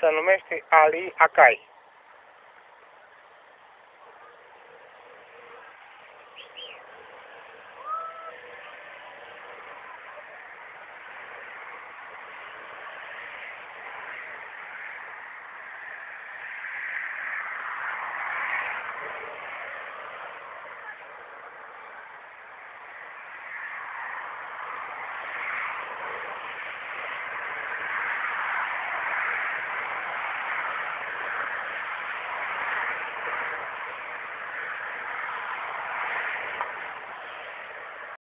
se numește Ali Akai.